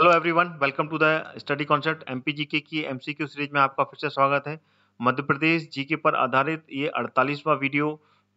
Hello everyone welcome to the study concept M MPGK की MCQ series में आपका फिर से स्वागत है। मध्य प्रदेश जीके पर आधारित ये 48वां वीडियो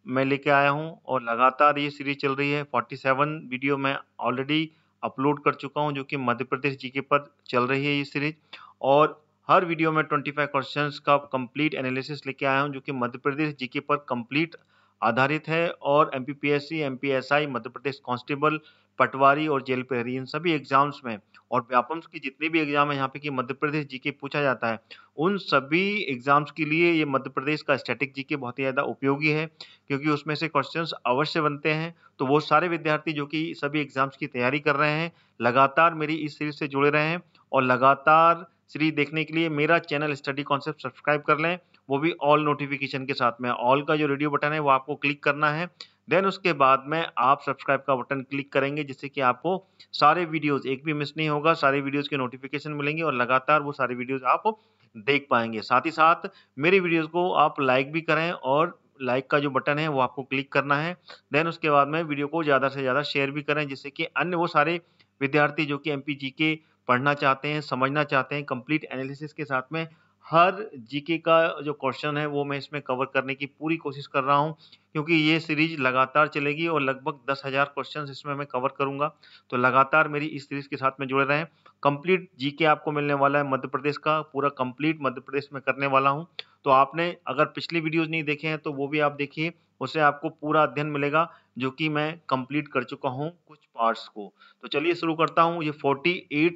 मैं लेके आया हूँ और लगातार ये सीरीज़ चल रही है। 47 वीडियो मैं ऑलरेडी अपलोड कर चुका हूँ जो कि मध्य प्रदेश जीके पर चल रही है ये सीरीज़ और हर वीडियो में 25 क्वेश्चंस का कंप्लीट एनालिसिस लेके आया हूँ जो कि मध्य प्रदेश जीके पर कंप्लीट आधारित है। और M P P S C M P S I Madhya Pradesh constable patwari और जेल प्रहरी इन सभी एग्ज़ाम्स में और व्यापम्स की जितने भी एग्ज़ाम है, यहाँ पे कि मध्य प्रदेश जीके पूछा जाता है, उन सभी एग्ज़ाम्स के लिए ये मध्य प्रदेश का स्टैटिक जीके बहुत ही ज़्यादा उपयोगी है, क्योंकि उसमें से क्वेश्चंस अवश्य बनते हैं। तो वो सारे विद्यार्थी जो कि सभी एग्ज़ाम्स की तैयारी कर रहे हैं, लगातार मेरी इस सीरीज़ से जुड़े रहे हैं और लगातार सीरीज़ देखने के लिए मेरा चैनल स्टडी कॉन्सेप्ट सब्सक्राइब कर लें। वो भी ऑल नोटिफिकेशन के साथ में। ऑल का जो रेडियो बटन है, वो आपको क्लिक करना है। देन उसके बाद में आप सब्सक्राइब का बटन क्लिक करेंगे, जिससे कि आपको सारे वीडियोस एक भी मिस नहीं होगा, सारे वीडियोस के नोटिफिकेशन मिलेंगे और लगातार वो सारे वीडियोस आप देख पाएँगे। साथ ही साथ मेरे वीडियोस को आप लाइक भी करें और लाइक का जो बटन है वो आपको क्लिक करना है। देन उसके बाद में वीडियो को ज़्यादा से ज़्यादा शेयर भी करें, जिससे कि अन्य वो सारे विद्यार्थी जो कि एम के पढ़ना चाहते हैं, समझना चाहते हैं कंप्लीट एनालिसिस के साथ में हर जीके का जो क्वेश्चन है वो मैं इसमें कवर करने की पूरी कोशिश कर रहा हूँ। क्योंकि ये सीरीज़ लगातार चलेगी और लगभग दस हज़ार क्वेश्चन इसमें मैं कवर करूँगा। तो लगातार मेरी इस सीरीज़ के साथ में जुड़े रहें। कंप्लीट जीके आपको मिलने वाला है मध्य प्रदेश का। पूरा कंप्लीट मध्य प्रदेश में करने वाला हूँ। तो आपने अगर पिछली वीडियोज़ नहीं देखे हैं तो वो भी आप देखिए। उससे आपको पूरा अध्ययन मिलेगा, जो कि मैं कंप्लीट कर चुका हूँ कुछ पार्ट्स को। तो चलिए शुरू करता हूँ। ये फोर्टी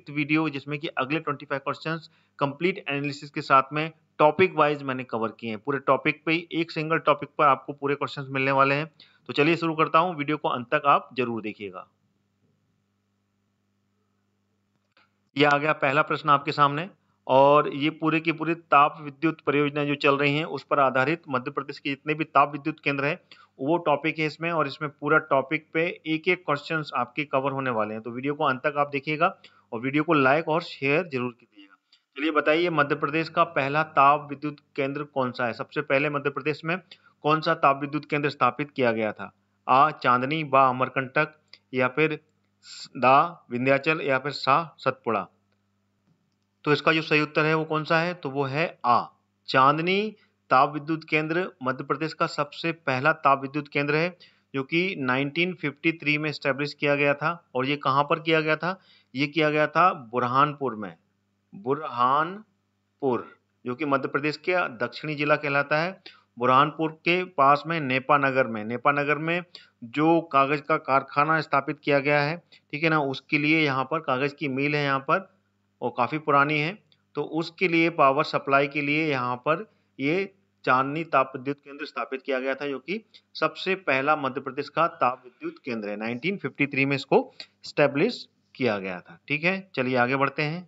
वीडियो जिसमें कि अगले twenty five question complete analysis के साथ में टॉपिक वाइज मैंने कवर किए हैं। पूरे टॉपिक पे ही एक सिंगल टॉपिक पर आपको पूरे क्वेश्चन मिलने वाले हैं। तो चलिए शुरू करता हूँ। वीडियो को अंत तक आप ज़रूर देखिएगा। ये आ गया पहला प्रश्न आपके सामने। और ये पूरे की पूरी ताप विद्युत परियोजना जो चल रही हैं, उस पर आधारित मध्य प्रदेश के जितने भी ताप विद्युत केंद्र है, वो टॉपिक है इसमें और इसमें पूरा टॉपिक पे एक एक क्वेश्चन आपके कवर होने वाले हैं। तो वीडियो को अंत तक आप देखिएगा और वीडियो को लाइक और शेयर ज़रूर कीजिएगा। चलिए बताइए, मध्य प्रदेश का पहला ताप विद्युत केंद्र कौन सा है? सबसे पहले मध्य प्रदेश में कौन सा ताप विद्युत केंद्र स्थापित किया गया था? आ, चांदनी, बा, अमरकंटक, या फिर दा, विंध्याचल, या फिर सा, सतपुड़ा? तो इसका जो सही उत्तर है, वो कौन सा है? तो वो है आ। चांदनी ताप विद्युत केंद्र मध्य प्रदेश का सबसे पहला ताप विद्युत केंद्र है, जो कि 1953 में स्टेब्लिश किया गया था। और ये कहाँ पर किया गया था? ये किया गया था बुरहानपुर में। बुरहानपुर, जो कि मध्य प्रदेश के दक्षिणी जिला कहलाता है। बुरहानपुर के पास में नेपा नगर में, नेपा नगर में जो कागज़ का कारखाना स्थापित किया गया है, ठीक है ना, उसके लिए यहाँ पर कागज़ की मिल है यहाँ पर, और काफ़ी पुरानी है। तो उसके लिए पावर सप्लाई के लिए यहाँ पर ये चांदनी ताप विद्युत केंद्र स्थापित किया गया था, जो कि सबसे पहला मध्य प्रदेश का ताप विद्युत केंद्र है। 1953 में इसको स्टेब्लिश किया गया था, ठीक है? चलिए आगे बढ़ते हैं।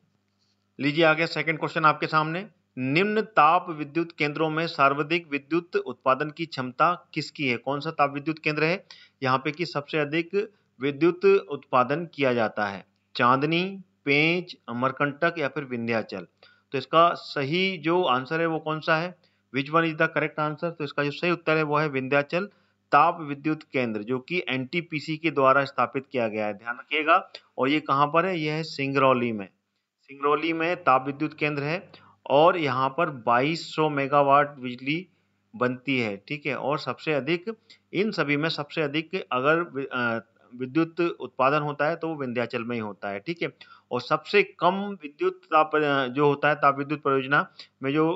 लीजिए आगे सेकंड क्वेश्चन आपके सामने। निम्न ताप विद्युत केंद्रों में सर्वाधिक विद्युत उत्पादन की क्षमता किसकी है? कौन सा ताप विद्युत केंद्र है? यहाँ पे कि सबसे अधिक विद्युत उत्पादन किया जाता है। चांदनी, पेंच, अमरकंटक या फिर विंध्याचल। तो इसका सही जो आंसर है वो कौन सा है? Which one is the correct answer तो इसका जो सही उत्तर है वो है विंध्याचल ताप विद्युत केंद्र, जो कि एनटीपीसी के द्वारा स्थापित किया गया है। ध्यान रखिएगा। और ये कहाँ पर है? यह है सिंगरौली में। सिंगरौली में ताप विद्युत केंद्र है और यहाँ पर 2200 मेगावाट बिजली बनती है, ठीक है? और सबसे अधिक, इन सभी में सबसे अधिक अगर विद्युत उत्पादन होता है तो वो विंध्याचल में ही होता है, ठीक है? और सबसे कम विद्युत ताप जो होता है ताप विद्युत परियोजना में जो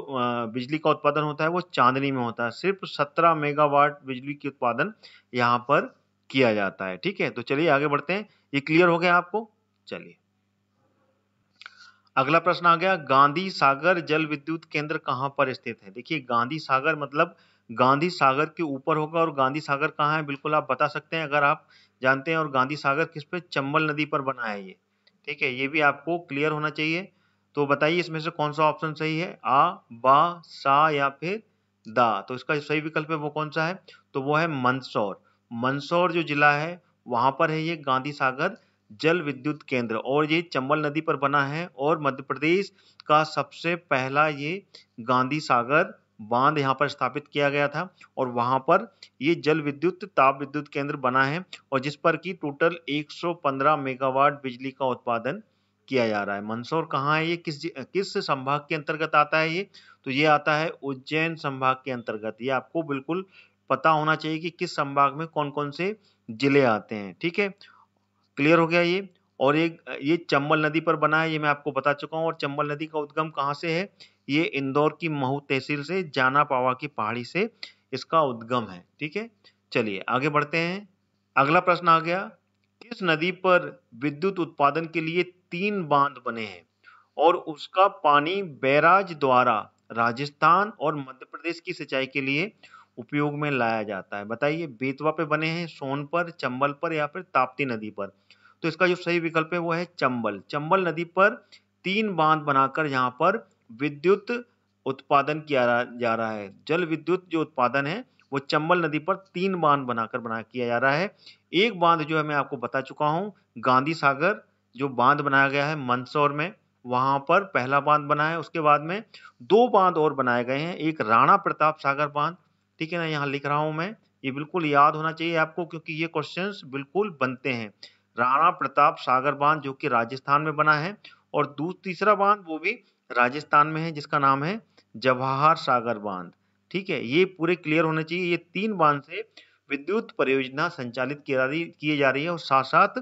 बिजली का उत्पादन होता है वो चांदनी में होता है, सिर्फ़ सत्रह मेगावाट बिजली की उत्पादन यहाँ पर किया जाता है, ठीक है? तो चलिए आगे बढ़ते हैं, ये क्लियर हो गया आपको? चलिए। अगला प्रश्न आ गया, गांधी सागर जल विद्युत केंद्र कहाँ पर स्थित है? देखिए, गांधी सागर मतलब गांधी सागर के ऊपर होगा और गांधी सागर कहाँ है? बिल्कुल आप बता सकते हैं, अगर आप जानते हैं और गांधी सागर किस पे? चंबल नदी पर बना है ये। ठीक है, ये भी आपको क्लियर होना चाहिए। तो बताइए इसमें से कौन सा ऑप्शन सही है? आ, बा, सा या फिर दा? तो इसका सही विकल्प है वो कौन सा है? तो वो है मंदसौर। मंदसौर जो जिला है, वहाँ पर है ये गांधी सागर जल विद्युत केंद्र, और ये चंबल नदी पर बना है, और मध्य प्रदेश का सबसे पहला ये गांधी सागर बाँध यहाँ पर स्थापित किया गया था, और वहाँ पर ये जल विद्युत, ताप विद्युत केंद्र बना है, और जिस पर की टोटल 115 मेगावाट बिजली का उत्पादन किया जा रहा है। मंदसौर कहाँ है ये? किस किस संभाग के अंतर्गत आता है ये? तो ये आता है उज्जैन संभाग के अंतर्गत। ये आपको बिल्कुल पता होना चाहिए कि किस संभाग में कौन कौन से ज़िले आते हैं, ठीक है? क्लियर हो गया ये। और एक, ये चंबल नदी पर बना है, ये मैं आपको बता चुका हूँ। और चंबल नदी का उद्गम कहाँ से है? ये इंदौर की महू तहसील से जाना पावा की पहाड़ी से इसका उद्गम है। ठीक है? चलिए, आगे बढ़ते हैं। अगला प्रश्न आ गया। किस नदी पर विद्युत उत्पादन के लिए तीन बाँध बने हैं? और उसका पानी बैराज द्वारा राजस्थान और मध्य प्रदेश की सिंचाई के लिए उपयोग में लाया जाता है। बताइए, बेतवा पे बने हैं, सोन पर, चंबल पर या फिर ताप्ती नदी पर? तो इसका जो सही विकल्प है वो है चंबल। चंबल नदी पर तीन बाँध बनाकर यहाँ पर विद्युत उत्पादन किया जा रहा है। जल विद्युत जो उत्पादन है, वो चंबल नदी पर तीन बाँध बनाकर बना, किया जा रहा है। एक बाँध जो है, मैं आपको बता चुका हूँ, गांधी सागर, जो बाँध बनाया गया है मंदसौर में, वहाँ पर पहला बाँध बना है। उसके बाद में दो बाँध और बनाए गए हैं। एक राणा प्रताप सागर बाँध, ठीक है ना, यहाँ लिख रहा हूँ मैं। ये बिल्कुल याद होना चाहिए आपको, क्योंकि ये क्वेश्चंस बिल्कुल बनते हैं। राणा प्रताप सागर बाँध जो कि राजस्थान में बना है और तीसरा बाँध वो भी राजस्थान में है, जिसका नाम है जवाहर सागर बाँध। ठीक है, ये पूरे क्लियर होने चाहिए। ये तीन बाँध से विद्युत परियोजना संचालित की जा रही है और साथ साथ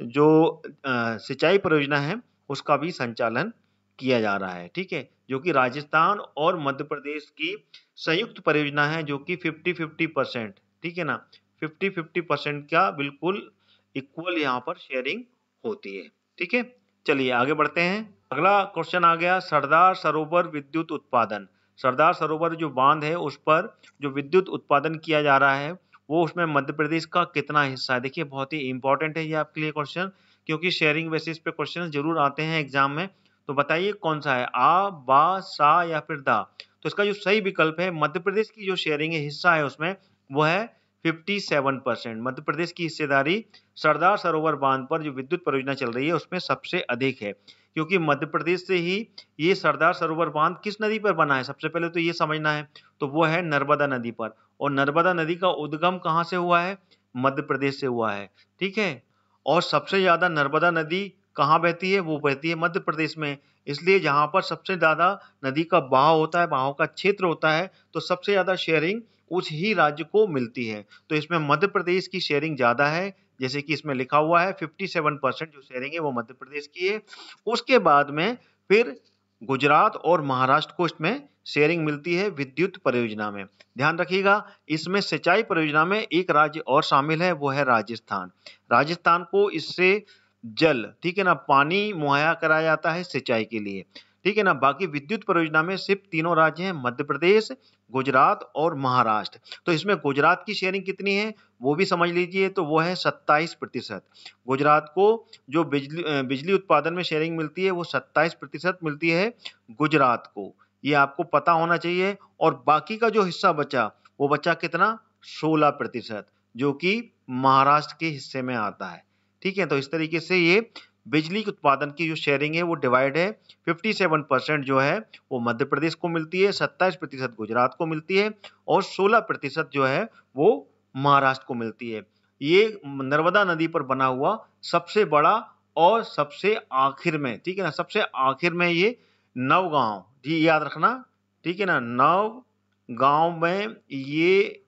जो सिंचाई परियोजना है, उसका भी संचालन किया जा रहा है। ठीक है, जो कि राजस्थान और मध्य प्रदेश की संयुक्त परियोजना है, जो कि 50 50 परसेंट ठीक है ना 50 50 परसेंट का बिल्कुल इक्वल यहाँ पर शेयरिंग होती है। ठीक है? चलिए आगे बढ़ते हैं। अगला क्वेश्चन आ गया, सरदार सरोवर विद्युत उत्पादन। सरदार सरोवर जो बाँध है, उस पर जो विद्युत उत्पादन किया जा रहा है, वो उसमें मध्य प्रदेश का कितना हिस्सा है? देखिए, बहुत ही इंपॉर्टेंट है ये आपके लिए क्वेश्चन क्योंकि शेयरिंग बेसिस पे क्वेश्चन ज़रूर आते हैं एग्ज़ाम में। तो बताइए कौन सा है? आ, बा, सा या फिर दा? तो इसका जो सही विकल्प है, मध्य प्रदेश की जो शेयरिंग हिस्सा है उसमें, वो है 57 परसेंट मध्य प्रदेश की हिस्सेदारी सरदार सरोवर बाँध पर जो विद्युत परियोजना चल रही है, उसमें सबसे अधिक है। क्योंकि मध्य प्रदेश से ही ये सरदार सरोवर बाँध किस नदी पर बना है? सबसे पहले तो ये समझना है तो वो है नर्मदा नदी पर। और नर्मदा नदी का उद्गम कहाँ से हुआ है? मध्य प्रदेश से हुआ है। ठीक है? और सबसे ज़्यादा नर्मदा नदी कहाँ बहती है? वो बहती है मध्य प्रदेश में। इसलिए जहाँ पर सबसे ज़्यादा नदी का बहाव होता है, बहाव का क्षेत्र होता है तो सबसे ज़्यादा शेयरिंग उस ही राज्य को मिलती है। तो इसमें मध्य प्रदेश की शेयरिंग ज़्यादा है जैसे कि इसमें लिखा हुआ है 57 परसेंट जो शेयरिंग है वो मध्य प्रदेश की है। उसके बाद में फिर गुजरात और महाराष्ट्र को इसमें शेयरिंग मिलती है विद्युत परियोजना में। ध्यान रखिएगा, इसमें सिंचाई परियोजना में एक राज्य और शामिल है, वो है राजस्थान। राजस्थान को इससे जल, ठीक है ना, पानी मुहैया कराया जाता है सिंचाई के लिए। ठीक है ना? बाकी विद्युत परियोजना में सिर्फ़ तीनों राज्य हैं, मध्य प्रदेश, गुजरात और महाराष्ट्र। तो इसमें गुजरात की शेयरिंग कितनी है? वो भी समझ लीजिए तो वो है सत्ताईस प्रतिशत। गुजरात को जो बिजली बिजली उत्पादन में शेयरिंग मिलती है, वो सत्ताईस प्रतिशत मिलती है गुजरात को। ये आपको पता होना चाहिए। और बाकी का जो हिस्सा बचा, वो बचा कितना? सोलह प्रतिशत, जो कि महाराष्ट्र के हिस्से में आता है। ठीक है? तो इस तरीके से ये बिजली के उत्पादन की जो शेयरिंग है, वो डिवाइड है। 57 परसेंट जो है, वो मध्य प्रदेश को मिलती है 27 प्रतिशत गुजरात को मिलती है और 16 प्रतिशत जो है, वो महाराष्ट्र को मिलती है। ये नर्मदा नदी पर बना हुआ सबसे बड़ा और सबसे आखिर में, ठीक है ना, सबसे आखिर में ये नव गाँव जी याद रखना, ठीक है ना नव गाँव में ये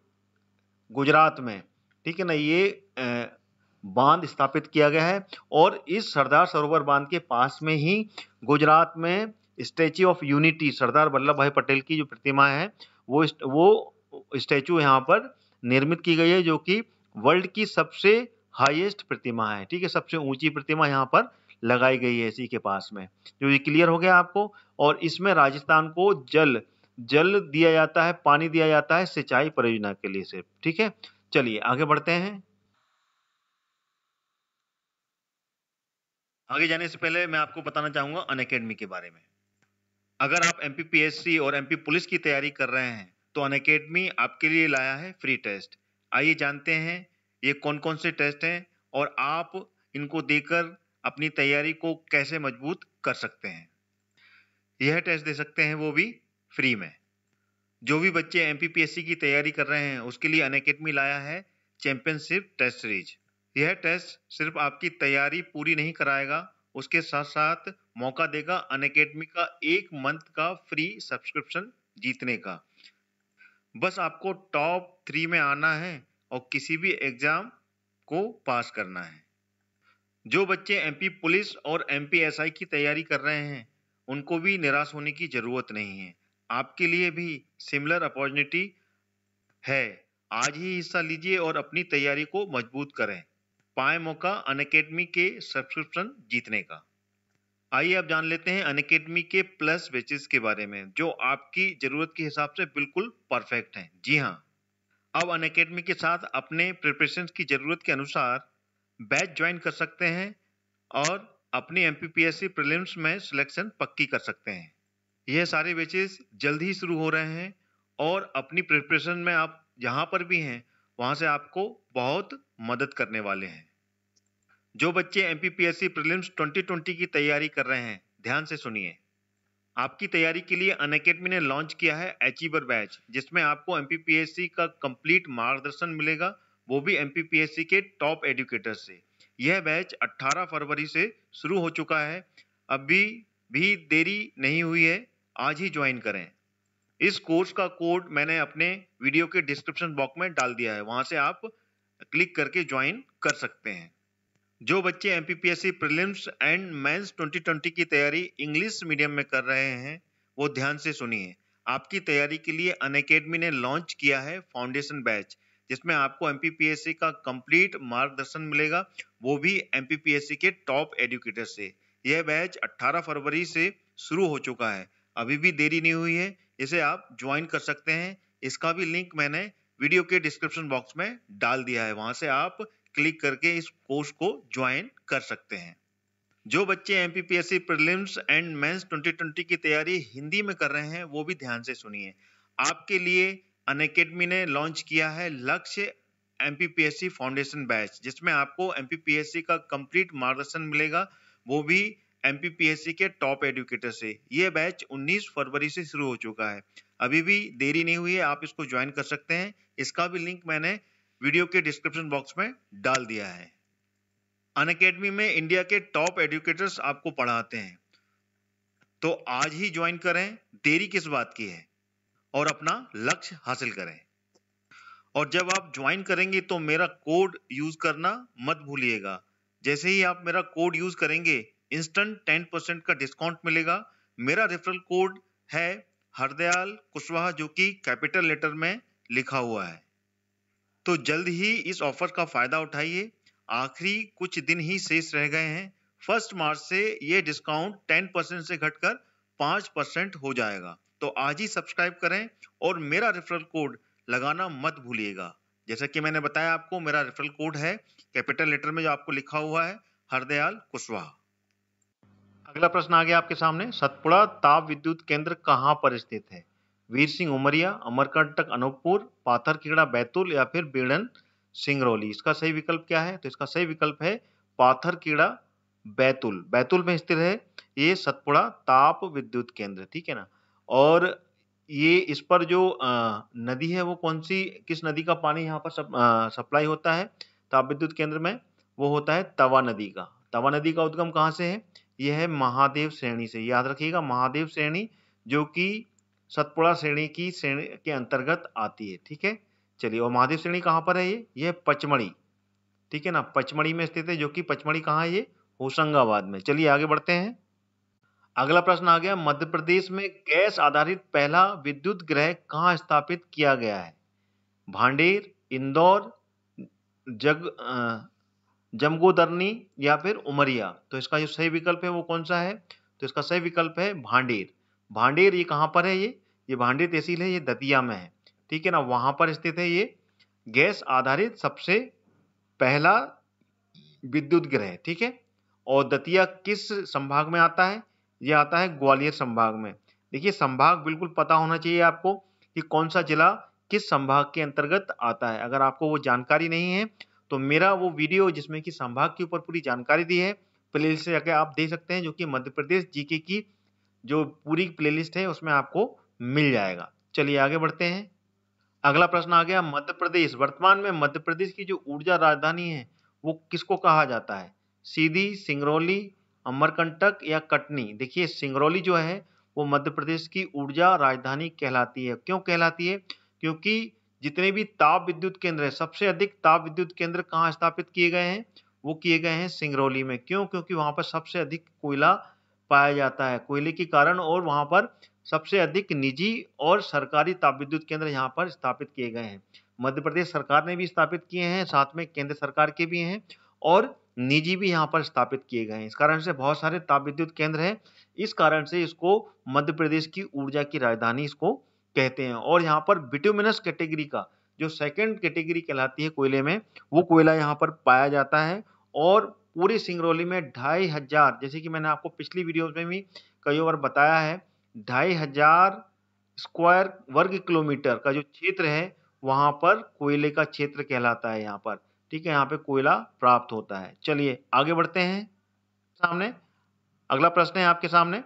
गुजरात में, ठीक है ना, ये बाँध स्थापित किया गया है और इस सरदार सरोवर बाँध के पास में ही गुजरात में Statue of Unity, Sardar Vallabh Bhai Patel की जो प्रतिमा है, वो वो स्टैचू यहाँ पर निर्मित की गई है, जो कि वर्ल्ड की सबसे हाईएस्ट प्रतिमा है। ठीक है, सबसे ऊँची प्रतिमा यहाँ पर लगाई गई है इसी के पास में। जो ये क्लियर हो गया आपको? और इसमें राजस्थान को जल जल दिया जाता है, पानी दिया जाता है सिंचाई परियोजना के लिए सिर्फ़। ठीक है, चलिए आगे बढ़ते हैं। आगे जाने से पहले मैं आपको बताना चाहूँगा अन अकेडमी के बारे में। अगर आप एम और एमपी पुलिस की तैयारी कर रहे हैं तो अन अकेडमी आपके लिए लाया है फ्री टेस्ट आइए जानते हैं ये कौन कौन से टेस्ट हैं और आप इनको देकर अपनी तैयारी को कैसे मज़बूत कर सकते हैं। यह टेस्ट दे सकते हैं वो भी फ्री में। जो भी बच्चे एमपीपीएससी की तैयारी कर रहे हैं, उसके लिए अन अकेडमी लाया है चैंपियनशिप टेस्ट सीरीज़ यह टेस्ट सिर्फ़ आपकी तैयारी पूरी नहीं कराएगा, उसके साथ साथ मौका देगा अन का एक मंथ का फ्री सब्सक्रिप्शन जीतने का। बस आपको टॉप थ्री में आना है और किसी भी एग्ज़ाम को पास करना है। जो बच्चे एमपी पुलिस और एमपी एसआई की तैयारी कर रहे हैं, उनको भी निराश होने की ज़रूरत नहीं है। आपके लिए भी सिमिलर अपॉर्चुनिटी है। आज ही हिस्सा लीजिए और अपनी तैयारी को मज़बूत करें। पाए मौका अन के सब्सक्रिप्शन जीतने का। आइए अब जान लेते हैं अन के प्लस बेचेस के बारे में, जो आपकी ज़रूरत के हिसाब से बिल्कुल परफेक्ट हैं। जी हाँ। अब अन के साथ अपने प्रिपरेशन की ज़रूरत के अनुसार बैच ज्वाइन कर सकते हैं और अपनी एम पी में सिलेक्शन पक्की कर सकते हैं। यह सारे बेचेस जल्द ही शुरू हो रहे हैं और अपनी प्रिपरेशन में आप जहाँ पर भी हैं वहाँ से आपको बहुत मदद करने वाले हैं। जो बच्चे M P P S C prelims twenty twenty की तैयारी कर रहे हैं, ध्यान से सुनिए। आपकी तैयारी के लिए अन ने लॉन्च किया है अचीवर बैच जिसमें आपको M P P S C का कंप्लीट मार्गदर्शन मिलेगा, वो भी M P P S C के टॉप एडुकेटर से। यह बैच 18 फरवरी से शुरू हो चुका है। अभी भी देरी नहीं हुई है, आज ही ज्वाइन करें। इस कोर्स का कोड मैंने अपने वीडियो के डिस्क्रिप्शन बॉक्स में डाल दिया है। वहाँ से आप क्लिक करके ज्वाइन कर सकते हैं। जो बच्चे M P prelims and mains 2020 की तैयारी इंग्लिश मीडियम में कर रहे हैं, वो ध्यान से सुनिए। आपकी तैयारी के लिए अन ने लॉन्च किया है फाउंडेशन बैच जिसमें आपको एमपीपीएससी का कंप्लीट मार्गदर्शन मिलेगा। वो भी एमपीपीएससी के टॉप एडुकेटर से। यह बैच 18 फरवरी से शुरू हो चुका है। अभी भी देरी नहीं हुई है, इसे आप ज्वाइन कर सकते हैं। इसका भी लिंक मैंने वीडियो के डिस्क्रिप्शन बॉक्स में डाल दिया है। वहाँ से आप क्लिक करके इस कोर्स को ज्वाइन कर सकते हैं। जो बच्चे M P P S C prelims and mains 2020 की तैयारी हिंदी में कर रहे हैं, वो भी ध्यान से सुनिए। आपके लिए अन ने लॉन्च किया है Lakshya M P P S C foundation batch जिसमें आपको M P P S C का कंप्लीट मार्गदर्शन मिलेगा। वो भी M P P S C के टॉप एडुकेटर से। ये बैच 19 फरवरी से शुरू हो चुका है। अभी भी देरी नहीं हुई है, आप इसको ज्वाइन कर सकते हैं। इसका भी लिंक मैंने वीडियो के डिस्क्रिप्शन बॉक्स में डाल दिया है। अन अकेडमी में इंडिया के टॉप एडुकेटर्स आपको पढ़ाते हैं। तो आज ही ज्वाइन करें। देरी किस बात की है? और अपना लक्ष्य हासिल करें। और जब आप ज्वाइन करेंगे तो मेरा कोड यूज़ करना मत भूलिएगा। जैसे ही आप मेरा कोड यूज़ करेंगे इंस्टेंट टेन परसेंट का डिस्काउंट मिलेगा। मेरा रेफरल कोड है हरदयाल कुशवाहा, जो कि कैपिटल लेटर में लिखा हुआ है। तो जल्द ही इस ऑफ़र का फ़ायदा उठाइए। आखिरी कुछ दिन ही शेष रह गए हैं। फ़र्स्ट मार्च से ये डिस्काउंट टेन परसेंट से घटकर पाँच परसेंट हो जाएगा। तो आज ही सब्सक्राइब करें और मेरा रेफरल कोड लगाना मत भूलिएगा। जैसा कि मैंने बताया आपको, मेरा रेफरल कोड है कैपिटल लेटर में जो आपको लिखा हुआ है, हरदयाल कुशवाहा। अगला प्रश्न आ गया आपके सामने। सतपुड़ा ताप विद्युत केंद्र कहाँ पर स्थित है? वीर सिंह उमरिया अमरकंटक अनूपपुर पाथर बैतुल या फिर बेड़न सिंगरौली? इसका सही विकल्प क्या है? तो इसका सही विकल्प है पाथर कीड़ा बैतुल। बैतुल में स्थित है ये सतपुड़ा ताप विद्युत केंद्र ठीक है ना? और ये इस पर जो नदी है वो कौन सी किस नदी का पानी यहाँ पर सप, आ, सप्लाई होता है ताप विद्युत केंद्र में? वो होता है तवा नदी का। तवा नदी का उद्गम कहाँ से है? यह है महादेव श्रेणी से। याद रखिएगा महादेव श्रेणी जो कि सतपुड़ा श्रेणी की श्रेणी के अंतर्गत आती है, ठीक है? चलिए, और महादेव श्रेणी कहाँ पर है ये? ये पचमढ़ी, ठीक है ना? पचमढ़ी में स्थित है जो कि पचमढ़ी कहाँ है ये? होशंगाबाद में। चलिए, आगे बढ़ते हैं। अगला प्रश्न आ गया, मध्य प्रदेश में गैस आधारित पहला विद्युत ग्रह कहाँ स्थापित किया गया है? भांडेर, इंदौर, जग जमगोदरनी या फिर उमरिया। तो इसका जो सही विकल्प है वो कौन सा है? तो इसका सही विकल्प है भांडेर। भांडेर ये कहाँ पर है ये? ये भांडेर तहसील है, ये दतिया में है। ठीक है ना? वहाँ पर स्थित है ये गैस आधारित सबसे पहला विद्युत ग्रह, ठीक है? और दतिया किस संभाग में आता है? ये आता है ग्वालियर संभाग में। देखिए, संभाग बिल्कुल पता होना चाहिए आपको कि कौन सा जिला किस संभाग के अंतर्गत आता है। अगर आपको वो जानकारी नहीं है तो मेरा वो वीडियो जिसमें कि संभाग के ऊपर पूरी जानकारी दी है प्ले से जाकर आप देख सकते हैं जो कि मध्य प्रदेश जीके की जो पूरी प्लेलिस्ट है, उसमें आपको मिल जाएगा। चलिए आगे बढ़ते हैं। अगला प्रश्न आ गया, मध्य प्रदेश, वर्तमान में मध्य प्रदेश की जो ऊर्जा राजधानी है, वो किसको कहा जाता है? सीधी, सिंगरौली, अमरकंटक या कटनी? देखिए, सिंगरौली जो है, वो मध्य प्रदेश की ऊर्जा राजधानी कहलाती है। क्यों कहलाती है? क्योंकि जितने भी ताप विद्युत केंद्र है, सबसे अधिक ताप विद्युत केंद्र कहाँ स्थापित किए गए हैं? वो किए गए हैं सिंगरौली में। क्यों? क्योंकि वहाँ पर सबसे अधिक कोयला पाया जाता है। कोयले के कारण और वहाँ पर सबसे अधिक निजी और सरकारी ताप विद्युत केंद्र यहाँ पर स्थापित किए गए हैं। मध्य प्रदेश सरकार ने भी स्थापित किए हैं, साथ में केंद्र सरकार के भी हैं और निजी भी यहाँ पर स्थापित किए गए हैं। इस कारण से बहुत सारे ताप विद्युत केंद्र हैं। इस कारण से इसको मध्य प्रदेश की ऊर्जा की राजधानी इसको कहते हैं। और यहाँ पर बिट्यूमिनस कैटेगरी का, जो सेकंड कैटेगरी कहलाती है कोयले में, वो कोयला यहाँ पर पाया जाता है। और पूरी सिंगरौली में ढाई हज़ार, जैसे कि मैंने आपको पिछली वीडियो में भी कई बार बताया है, ढाई हज़ार स्क्वायर वर्ग किलोमीटर का जो क्षेत्र है, वहाँ पर कोयले का क्षेत्र कहलाता है यहाँ पर। ठीक है, यहाँ पे कोयला प्राप्त होता है। चलिए आगे बढ़ते हैं। सामने, अगला प्रश्न है आपके सामने।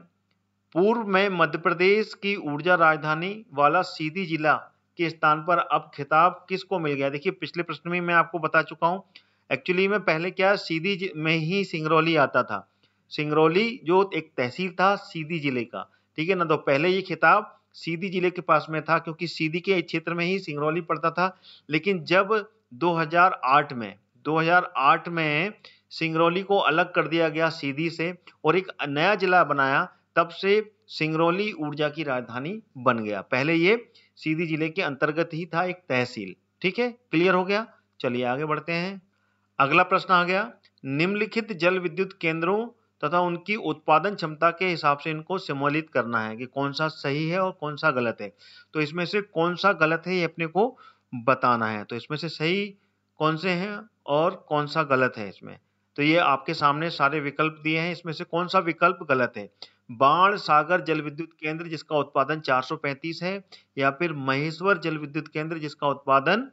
पूर्व में मध्य प्रदेश की ऊर्जा राजधानी वाला सीधी जिला के स्थान पर अब खिताब किसको मिल गया? देखिए, पिछले प्रश्न में मैं आपको बता चुका हूँ। एक्चुअली में पहले क्या सीधी में ही सिंगरौली आता था। सिंगरौली जो एक तहसील था सीधी ज़िले का। ठीक है ना? तो पहले ये खिताब सीधी ज़िले के पास में था, क्योंकि सीधी के क्षेत्र में ही सिंगरौली पड़ता था। लेकिन जब 2008 में 2008 में सिंगरौली को अलग कर दिया गया सीधी से और एक नया जिला बनाया तब से सिंगरौली ऊर्जा की राजधानी बन गया। पहले ये सीधी ज़िले के अंतर्गत ही था एक तहसील। ठीक है? क्लियर हो गया? चलिए आगे बढ़ते हैं। अगला प्रश्न आ गया। निम्नलिखित जल विद्युत केंद्रों तथा उनकी उत्पादन क्षमता के हिसाब से इनको सम्मिलित करना है कि कौन सा सही है और कौन सा गलत है। तो इसमें से कौन सा गलत है ये अपने को बताना है। तो इसमें से सही कौन से हैं और कौन सा गलत है इसमें? तो ये आपके सामने सारे विकल्प दिए हैं। इसमें से कौन सा विकल्प गलत है? बाण सागर जल विद्युत केंद्र, जिसका उत्पादन 435 है, या फिर महेश्वर जल विद्युत केंद्र, जिसका उत्पादन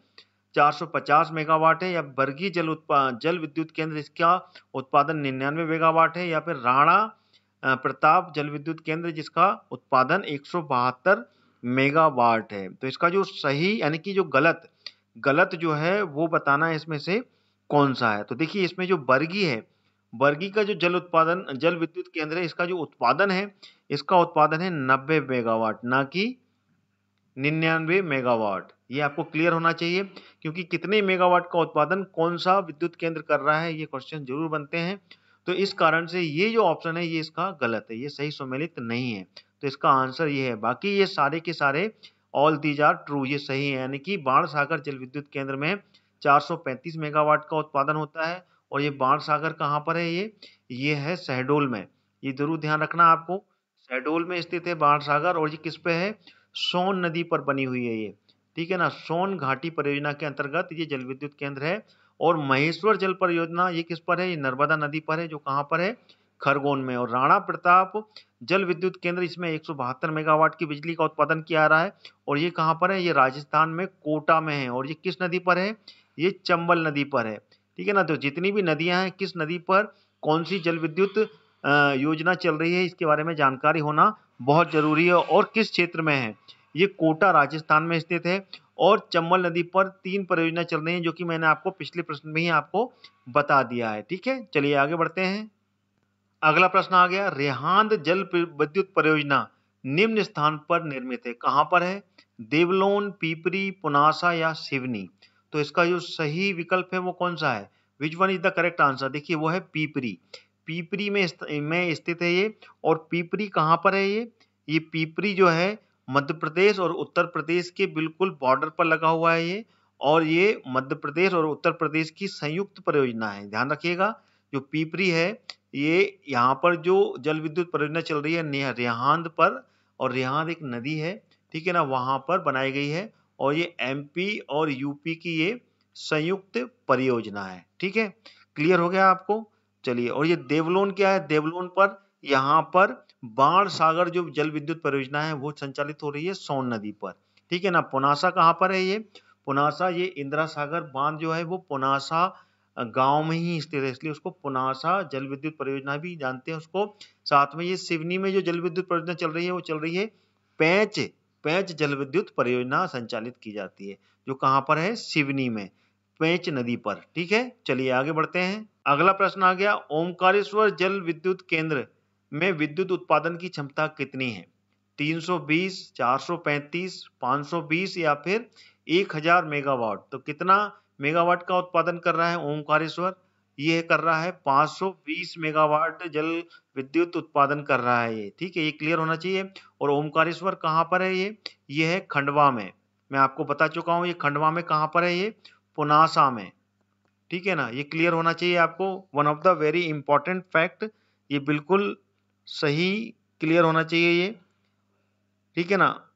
450 मेगावाट है, या बर्गी जल उत्पादन जल विद्युत केंद्र इसका उत्पादन निन्यानवे मेगावाट है, या फिर राणा प्रताप जल विद्युत केंद्र, जिसका उत्पादन एक सौ बहत्तर मेगावाट है। तो इसका जो सही यानी कि जो गलत गलत जो है, वो बताना है इसमें से कौन सा है? तो देखिए, इसमें जो बर्गी है बर्गी का जो जल उत्पादन, जल विद्युत केंद्र है, इसका जो उत्पादन है, इसका उत्पादन है नब्बे मेगावाट, ना कि निन्यानवे मेगावाट। ये आपको क्लियर होना चाहिए, क्योंकि कितने मेगावाट का उत्पादन कौन सा विद्युत केंद्र कर रहा है, ये क्वेश्चन ज़रूर बनते हैं। तो इस कारण से ये जो ऑप्शन है, ये इसका गलत है, ये सही सम्मिलित नहीं है। तो इसका आंसर ये है, बाकी ये सारे के सारे ऑल दीज आर ट्रू ये सही है। यानी कि बाण सागर जल विद्युत केंद्र में 435 मेगावाट का उत्पादन होता है और ये बाण सागर कहाँ पर है ये? ये है शहडोल में। ये ज़रूर ध्यान रखना आपको। शहडोल में स्थित है बाण सागर और ये किस पे है? सोन नदी पर बनी हुई है ये। ठीक है ना? सोन घाटी परियोजना के अंतर्गत ये जल विद्युत केंद्र है और महेश्वर जल परियोजना ये किस पर है? ये नर्मदा नदी पर है जो कहाँ पर है? खरगोन में। और राणा प्रताप जल विद्युत केंद्र इसमें एक सौ बहत्तर मेगावाट की बिजली का उत्पादन किया रहा है और ये कहाँ पर है? ये राजस्थान में कोटा में है। और ये किस नदी पर है? ये चंबल नदी पर है। ठीक है ना? तो जितनी भी नदियाँ हैं, किस नदी पर कौन सी जल विद्युत योजना चल रही है, इसके बारे में जानकारी होना बहुत ज़रूरी है। और किस क्षेत्र में है? ये कोटा राजस्थान में स्थित है और चंबल नदी पर तीन परियोजना चल रही हैं, जो कि मैंने आपको पिछले प्रश्न में ही आपको बता दिया है। ठीक है? चलिए आगे बढ़ते हैं। अगला प्रश्न आ गया, रेहांद जल विद्युत परियोजना निम्न स्थान पर निर्मित है। कहाँ पर है? देवलोन, पीपरी, पुनासा या सिवनी? तो इसका जो सही विकल्प है वो कौन सा है? Which one is the correct answer देखिए, वो है पीपरी। पीपरी में में स्थित है ये, और पीपरी कहाँ पर है ये? ये पीपरी जो है मध्य प्रदेश और उत्तर प्रदेश के बिल्कुल बॉर्डर पर लगा हुआ है ये, और ये मध्य प्रदेश और उत्तर प्रदेश की संयुक्त परियोजना है। ध्यान रखिएगा, जो पीपरी है, ये यहाँ पर जो जल विद्युत परियोजना चल रही है रिहांद पर, और रिहांद एक नदी है, ठीक है ना, वहाँ पर बनाई गई है और ये एमपी और यूपी की ये संयुक्त परियोजना है। ठीक है? क्लियर हो गया आपको? चलिए, और ये देवलोन क्या है? देवलोन पर, यहाँ पर बाण सागर जो जल विद्युत परियोजना है, वो संचालित हो रही है सोन नदी पर। ठीक है ना? पुनासा कहाँ पर है ये? पुनासा, ये इंदिरा सागर बाँध जो है, वो पुनासा गाँव में ही स्थित है, इसलिए उसको पुनासा जल विद्युत परियोजना भी जानते हैं उसको। साथ में ये सिवनी में जो जल विद्युत परियोजना चल रही है, वो चल रही है पैच पैच जल विद्युत परियोजना संचालित की जाती है जो कहाँ पर है? सिवनी में पेंच नदी पर। ठीक है चलिए आगे बढ़ते हैं। अगला प्रश्न आ गया ओमकारेश्वर जल विद्युत केंद्र में विद्युत उत्पादन की क्षमता कितनी है? 320, 435, 520 या फिर 1000 मेगावाट? तो कितना मेगावाट का उत्पादन कर रहा है ओमकारेश्वर ये कर रहा है 520 मेगावाट जल विद्युत उत्पादन कर रहा है ये। ठीक है, ये क्लियर होना चाहिए। और ओमकारेश्वर कहाँ पर है ये? ये है खंडवा में। मैं आपको बता चुका हूँ, ये खंडवा में कहाँ पर है ये? पुनासा में। ठीक है ना? ये क्लियर होना चाहिए आपको। One of the very important fact ये बिल्कुल सही क्लियर होना चाहिए ये। ठीक है ना?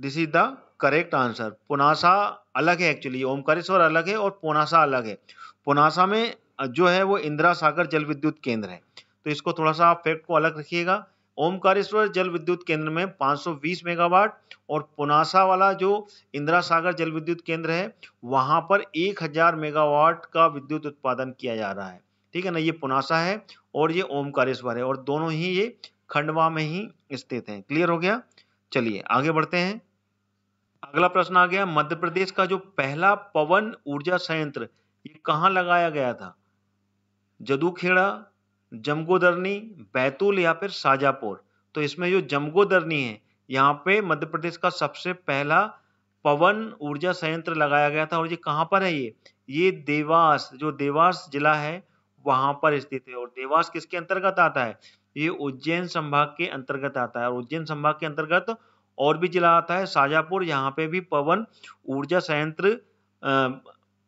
This is the correct answer Punasa अलग है एक्चुअली ओमकारेश्वर अलग है और पुनासा अलग है। पुनासा में जो है वो इंदिरा सागर जल विद्युत केंद्र है। तो इसको थोड़ा सा आप फैक्ट को अलग रखिएगा। ओमकारेश्वर जल विद्युत केंद्र में 520 मेगावाट और पुनासा वाला जो इंदिरा सागर जल विद्युत केंद्र है, वहाँ पर 1000 मेगावाट का विद्युत उत्पादन किया जा रहा है। ठीक है ना? ये पुनासा है और ये ओमकारेश्वर है और दोनों ही ये खंडवा में ही स्थित हैं। क्लियर हो गया? चलिए, आगे बढ़ते हैं। अगला प्रश्न आ गया, मध्य प्रदेश का जो पहला पवन ऊर्जा संयंत्र, ये कहाँ लगाया गया था? जदूखेड़ा, जमगोदरनी, बैतूल या फिर शाजापुर तो इसमें जो जमगोदरनी है, यहाँ पे मध्य प्रदेश का सबसे पहला पवन ऊर्जा संयंत्र लगाया गया था। और ये कहाँ पर है ये? ये देवास, जो देवास जिला है, वहाँ पर स्थित है। और देवास किसके अंतर्गत आता है? ये उज्जैन संभाग के अंतर्गत आता है। और उज्जैन संभाग के अंतर्गत और भी जिला आता है शाजापुर यहाँ पे भी पवन ऊर्जा संयंत्र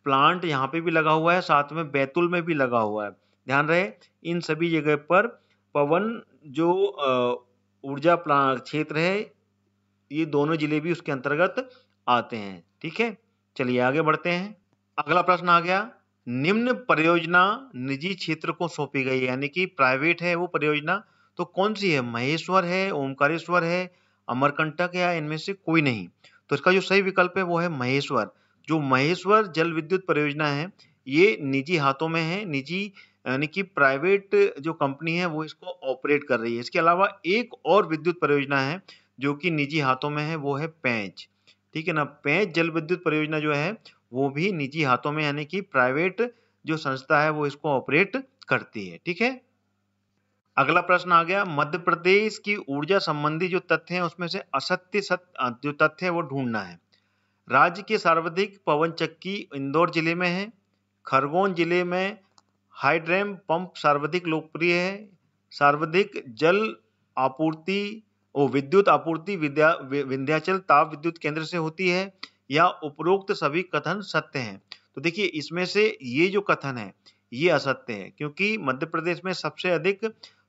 प्लांट यहाँ पे भी लगा हुआ है, साथ में बैतुल में भी लगा हुआ है। ध्यान रहे, इन सभी जगह पर पवन जो ऊर्जा प्लांट क्षेत्र है, ये दोनों ज़िले भी उसके अंतर्गत आते हैं, ठीक है? चलिए आगे बढ़ते हैं। अगला प्रश्न आ गया, निम्न परियोजना निजी क्षेत्र को सौंपी गई यानी कि प्राइवेट है वो परियोजना तो कौन सी है? महेश्वर है ओमकारेश्वर है, अमरकंटक या इनमें से कोई नहीं? तो इसका जो सही विकल्प है वो है महेश्वर। जो महेश्वर जल विद्युत परियोजना है, ये निजी हाथों में है, निजी, यानी कि प्राइवेट जो कंपनी है, वो इसको ऑपरेट कर रही है। इसके अलावा एक और विद्युत परियोजना है, जो कि निजी हाथों में है, वो है पैंच। ठीक है ना? पैंच जल विद्युत परियोजना जो है, वो भी निजी हाथों में, यानी कि प्राइवेट जो संस्था है, वो इसको ऑपरेट करती है। ठीक है? अगला प्रश्न आ गया, मध्य प्रदेश की ऊर्जा संबंधी जो तथ्य हैं, उसमें से असत्य सत्य, जो तथ्य है, वो ढूंढना है। राज्य की सर्वाधिक पवन चक्की इंदौर ज़िले में है। खरगोन ज़िले में हाइड्रेम पंप सर्वाधिक लोकप्रिय है। सर्वाधिक जल आपूर्ति ओ विद्युत आपूर्ति विद्या, विंध्याचल ताप विद्युत केंद्र से होती है। या उपरोक्त सभी कथन सत्य हैं। तो देखिए, इसमें से ये जो कथन है, ये असत्य है, क्योंकि मध्य प्रदेश में सबसे अधिक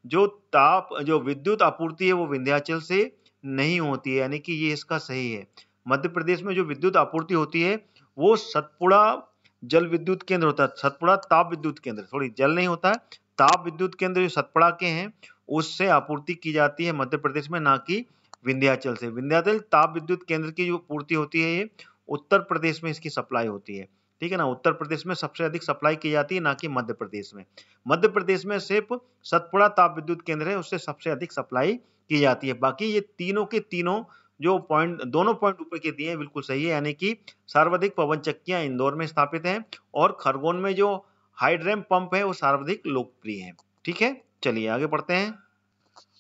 जो ताप, जो विद्युत आपूर्ति है वो विंध्याचल से नहीं होती है, यानी कि ये इसका सही है। मध्य प्रदेश में जो विद्युत आपूर्ति होती है, वो सतपुड़ा जल विद्युत केंद्र होता है। सतपुड़ा ताप विद्युत केंद्र सॉरी जल नहीं होता है। ताप विद्युत केंद्र जो सतपुड़ा के हैं, उससे आपूर्ति की जाती है मध्य प्रदेश में, ना कि विंध्याचल से। विंध्याचल ताप विद्युत केंद्र की जो पूर्ति होती है, ये उत्तर प्रदेश में इसकी सप्लाई होती है। ठीक है ना? उत्तर प्रदेश में सबसे अधिक सप्लाई की जाती है, ना कि मध्य प्रदेश में। मध्य प्रदेश में सिर्फ़ सतपुड़ा ताप विद्युत केंद्र है, उससे सबसे अधिक सप्लाई की जाती है। बाकी ये तीनों के तीनों जो पॉइंट दोनों पॉइंट ऊपर के दिए हैं, बिल्कुल सही है। यानी कि सर्वाधिक पवन चक्कियाँ इंदौर में स्थापित हैं और खरगोन में जो हाइड्रेम पंप है, वो सर्वाधिक लोकप्रिय है। ठीक है? चलिए आगे पढ़ते हैं।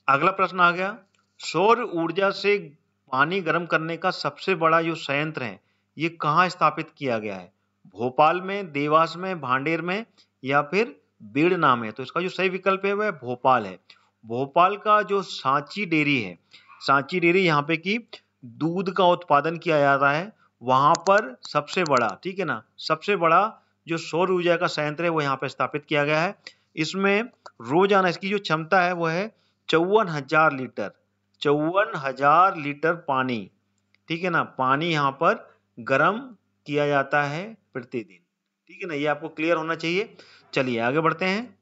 अगला प्रश्न आ गया। सौर ऊर्जा से पानी गर्म करने का सबसे बड़ा जो संयंत्र है, ये कहाँ स्थापित किया गया है? भोपाल में, देवास में, भांडेर में या फिर बीड़ना में? तो इसका जो सही विकल्प है, वह भोपाल है। भोपाल का जो सांची डेयरी है सांची डेयरी यहाँ पे की दूध का उत्पादन किया जाता है, वहाँ पर सबसे बड़ा, ठीक है ना? सबसे बड़ा जो सौर ऊर्जा का संयंत्र है, वो यहाँ पे स्थापित किया गया है। इसमें रोज़ाना इसकी जो क्षमता है, वो है चौवन हज़ार लीटर, चौवन हज़ार लीटर पानी, ठीक है ना? पानी यहाँ पर गर्म किया जाता है प्रतिदिन, ठीक है ना? ये आपको क्लियर होना चाहिए। चलिए आगे बढ़ते हैं।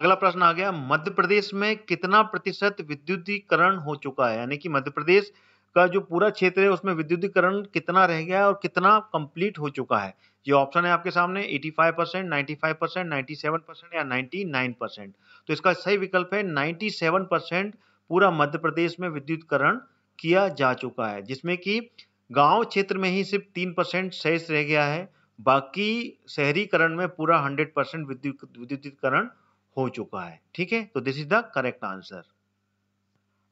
अगला प्रश्न आ गया, मध्य प्रदेश में कितना प्रतिशत विद्युतीकरण हो चुका है? यानी कि मध्य प्रदेश का जो पूरा क्षेत्र है, उसमें विद्युतीकरण कितना रह गया है और कितना कंप्लीट हो चुका है? ये ऑप्शन है आपके सामने 85 percent ninety percent ninety percent या 99 परसेंट तो इसका सही विकल्प है 97 परसेंट पूरा मध्य प्रदेश में विद्युतीकरण किया जा चुका है, जिसमें कि गाँव क्षेत्र में ही सिर्फ़ तीन परसेंट शेष रह गया है, बाकी शहरीकरण में पूरा 100 परसेंट विद्युत, विद्युतीकरण हो चुका है। ठीक है? तो this is the correct answer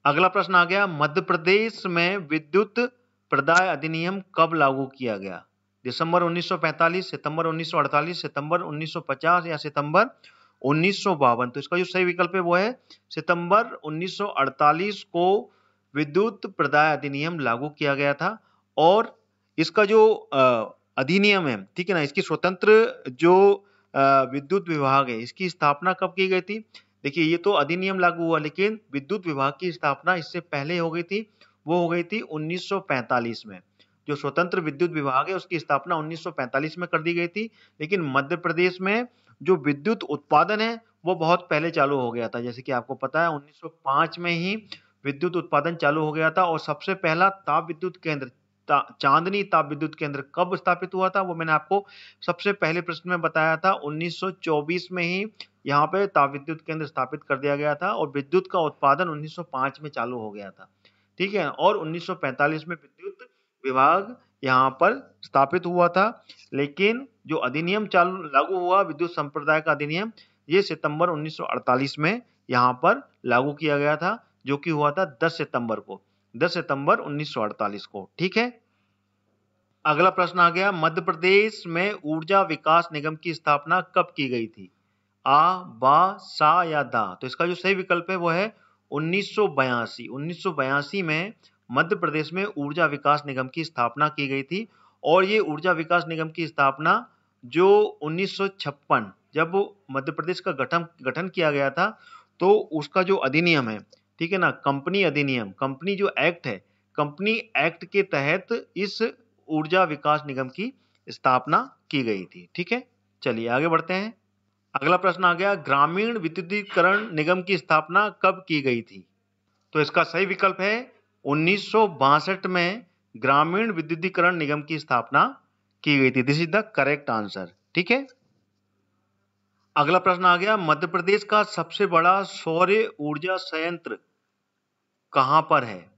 अगला प्रश्न आ गया, मध्य प्रदेश में विद्युत प्रदाय अधिनियम कब लागू किया गया? दिसंबर 1945 सितंबर 1948 सितंबर 1950 या सितंबर उन्नीस सौ बावन? तो इसका जो सही विकल्प है वो है सितंबर 1948 को विद्युत प्रदाय अधिनियम लागू किया गया था। और इसका जो अधिनियम है, ठीक है ना, इसकी स्वतंत्र जो विद्युत विभाग है। इसकी स्थापना कब की गई थी? देखिए, ये तो अधिनियम लागू हुआ, लेकिन विद्युत विभाग की स्थापना इससे पहले हो गई थी। वो हो गई थी 1945 में। जो स्वतंत्र विद्युत विभाग है, उसकी स्थापना 1945 में कर दी गई थी। लेकिन मध्य प्रदेश में जो विद्युत उत्पादन है, वो बहुत पहले चालू हो गया था। जैसे कि आपको पता है 1905 में ही विद्युत उत्पादन चालू हो गया था और सबसे पहला ताप विद्युत केंद्र चांदनी ताप विद्युत केंद्र कब स्थापित हुआ था, वो मैंने आपको सबसे पहले प्रश्न में बताया था। 1924 में ही यहाँ पे ताप विद्युत केंद्र स्थापित कर दिया गया था और विद्युत का उत्पादन 1905 में चालू हो गया था। ठीक है? और 1945 में विद्युत विभाग यहाँ पर स्थापित हुआ था, लेकिन जो अधिनियम चालू, लागू हुआ, विद्युत संप्रदाय का अधिनियम, ये सितंबर 1948 में यहाँ पर लागू किया गया था, जो कि हुआ था 10 सितंबर को। 10 सितंबर 1948 को, ठीक है? अगला प्रश्न आ गया, मध्य प्रदेश में ऊर्जा विकास निगम की स्थापना कब की गई थी? आ, बा, सा या दा? तो इसका जो सही विकल्प है वो है उन्नीस उन्नीस में मध्य प्रदेश में ऊर्जा विकास निगम की स्थापना की गई थी और ये ऊर्जा विकास निगम की स्थापना जो 1956 जब मध्य प्रदेश का गठन गठन किया गया था तो उसका जो अधिनियम है ठीक है ना? कंपनी अधिनियम, कंपनी जो एक्ट है, कंपनी एक्ट के तहत इस ऊर्जा विकास निगम की स्थापना की गई थी, ठीक है? चलिए आगे बढ़ते हैं। अगला प्रश्न आ गया, ग्रामीण विद्युतीकरण निगम की स्थापना कब की गई थी? तो इसका सही विकल्प है, उन्नीस सौ बासठ में ग्रामीण विद्युतीकरण निगम की स्थापना की गई थी। This is the correct answer ठीक है? अगला प्रश्न आ गया, मध्य प्रदेश का सबसे बड़ा सौर ऊर्जा संयंत्र कहाँ पर है?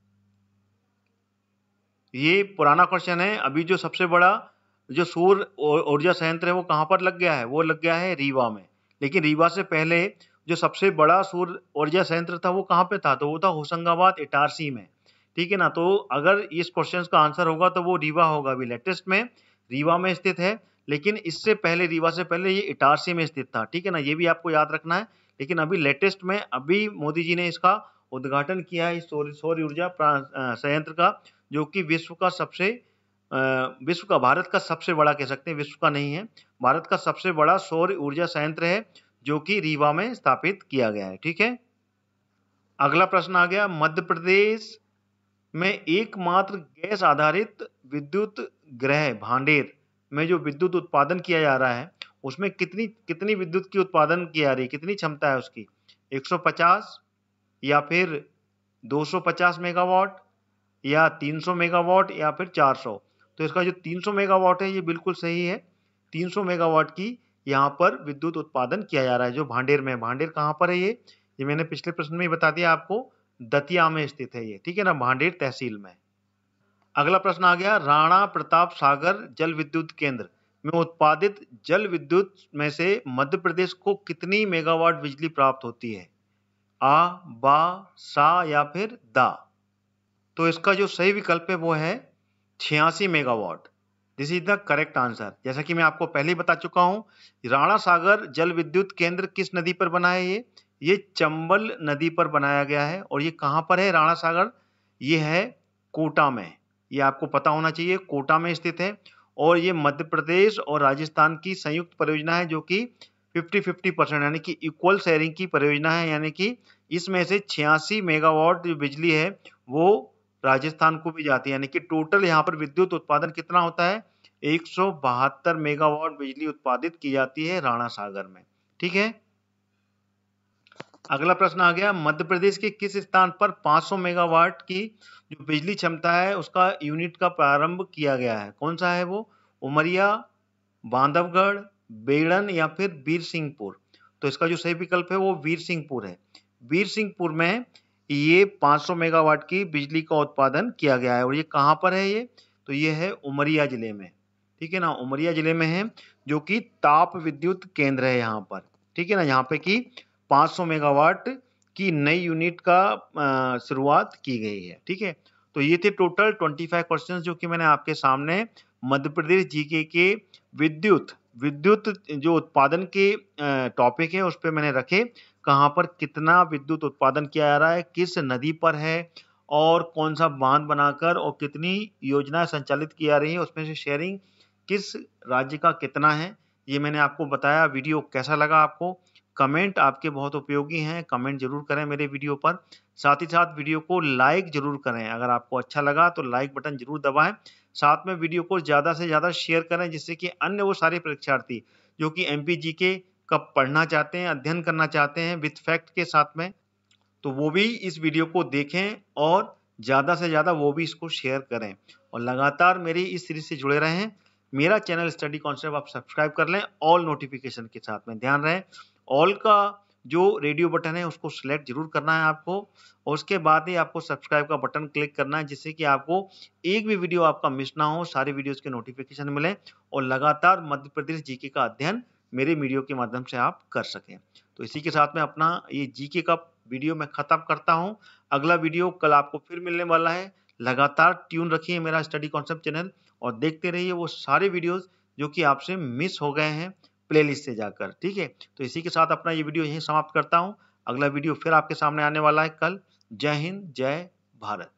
ये पुराना क्वेश्चन है, अभी जो सबसे बड़ा, जो सौर ऊर्जा संयंत्र है वो कहाँ पर लग गया है? वो लग गया है रीवा में। लेकिन रीवा से पहले जो सबसे बड़ा सौर ऊर्जा संयंत्र था वो कहाँ पे था? तो वो था होशंगाबाद, इटारसी में। ठीक है ना? तो अगर इस क्वेश्चन का आंसर होगा तो वो रीवा होगा अभी लेटेस्ट में। रीवा में स्थित है। लेकिन इससे पहले, रीवा से पहले ये इटारसी में स्थित था, ठीक है ना? ये भी आपको याद रखना है। लेकिन अभी लेटेस्ट में, अभी मोदी जी ने इसका उद्घाटन किया है सौर ऊर्जा संयंत्र का, जो कि विश्व का सबसे विश्व का, भारत का सबसे बड़ा, कह सकते हैं, विश्व का नहीं है, भारत का सबसे बड़ा सौर ऊर्जा संयंत्र है, जो कि रीवा में स्थापित किया गया है, ठीक है? अगला प्रश्न आ गया, मध्य प्रदेश में एकमात्र गैस आधारित विद्युत ग्रह, भांडेर। में जो विद्युत उत्पादन किया जा रहा है, उसमें कितनी कितनी विद्युत की उत्पादन की जा रही है, कितनी क्षमता है उसकी? 150 या फिर 250 मेगावाट या 300 मेगावाट या फिर 400 तो इसका जो 300 मेगावाट है, ये बिल्कुल सही है। 300 मेगावाट की यहाँ पर विद्युत उत्पादन किया जा रहा है, जो भांडेर में भांडेर कहाँ पर है ये? ये मैंने पिछले प्रश्न में ही बता दिया आपको, दतिया में स्थित है ये, ठीक है ना? भांडेर तहसील में। अगला प्रश्न आ गया, राणा प्रताप सागर जल विद्युत केंद्र में उत्पादित जल विद्युत में से मध्य प्रदेश को कितनी मेगावाट बिजली प्राप्त होती है? आ, बा, सा या फिर दा? तो इसका जो सही विकल्प है वो है छियासी megawatt. This is the correct answer जैसा कि मैं आपको पहले ही बता चुका हूँ, राणा सागर जल विद्युत केंद्र किस नदी पर बना है ये? ये चंबल नदी पर बनाया गया है। और ये कहाँ पर है राणा सागर? ये है कोटा में। ये आपको पता होना चाहिए, कोटा में स्थित है और ये मध्य प्रदेश और राजस्थान की संयुक्त परियोजना है जो कि 50-50 परसेंट, यानी कि इक्वल शेयरिंग की परियोजना है, यानी कि इसमें से छियासी मेगावाट जो बिजली है, वो राजस्थान को भी जाती है। यानी कि टोटल यहाँ पर विद्युत उत्पादन कितना होता है? एक सौ बहत्तर मेगावाट बिजली उत्पादित की जाती है राणा सागर में। ठीक है? अगला प्रश्न आ गया, मध्य प्रदेश के किस स्थान पर 500 मेगावाट की जो बिजली क्षमता है, उसका यूनिट का प्रारंभ किया गया है? कौन सा है वो? उमरिया, बांधवगढ़, बेड़न या फिर वीर सिंहपुर तो इसका जो सही विकल्प है वो वीर सिंहपुर है। वीर सिंहपुर में ये 500 मेगावाट की बिजली का उत्पादन किया गया है। और ये कहाँ पर है ये? तो ये है उमरिया ज़िले में। ठीक है ना? उमरिया ज़िले में है, जो कि ताप विद्युत केंद्र है यहाँ पर। ठीक है ना? यहाँ पे कि 500 मेगावाट की नई यूनिट का शुरुआत की गई है, ठीक है? तो ये थे टोटल 25 क्वेश्चंस जो कि मैंने आपके सामने मध्य प्रदेश जीके के विद्युत विद्युत जो उत्पादन के टॉपिक है, उस पर मैंने रखे, कहाँ पर कितना विद्युत उत्पादन किया जा रहा है, किस नदी पर है, और कौन सा बाँध बनाकर और कितनी योजनाएँ संचालित की जा रही है, उसमें से शेयरिंग किस राज्य का कितना है, ये मैंने आपको बताया, वीडियो कैसा लगा आपको कमेंट आपके बहुत उपयोगी हैं, कमेंट ज़रूर करें मेरे वीडियो पर। साथ ही साथ वीडियो को लाइक ज़रूर करें। अगर आपको अच्छा लगा तो लाइक बटन ज़रूर दबाएँ। साथ में वीडियो को ज़्यादा से ज़्यादा शेयर करें, जिससे कि अन्य वो सारे परीक्षार्थी जो कि एमपीजी के कब पढ़ना चाहते हैं, अध्ययन करना चाहते हैं विथ फैक्ट के साथ में तो वो भी इस वीडियो को देखें और ज़्यादा से ज़्यादा वो भी इसको शेयर करें। और लगातार मेरी इस सीरीज़ से जुड़े रहें। मेरा चैनल स्टडी कॉन्सेप्ट आप सब्सक्राइब कर लें ऑल नोटिफिकेशन के साथ में ध्यान रहे। ऑल का जो रेडियो बटन है, उसको सिलेक्ट ज़रूर करना है आपको। और उसके बाद ही आपको सब्सक्राइब का बटन क्लिक करना है, जिससे कि आपको एक भी वीडियो आपका मिस ना हो, सारी वीडियोस के नोटिफिकेशन मिले और लगातार मध्य प्रदेश जीके का अध्ययन मेरे वीडियो के माध्यम से आप कर सकें। तो इसी के साथ में अपना ये जीके का वीडियो मैं ख़त्म करता हूँ। अगला वीडियो कल आपको फिर मिलने वाला है। लगातार ट्यून रखिए मेरा स्टडी कॉन्सेप्ट चैनल और देखते रहिए वो सारे वीडियोज़ जो कि आपसे मिस हो गए हैं। प्लेलिस्ट से जाकर, ठीक है? तो इसी के साथ अपना ये वीडियो यहीं समाप्त करता हूँ। अगला वीडियो फिर आपके सामने आने वाला है कल। जय हिंद, जय भारत।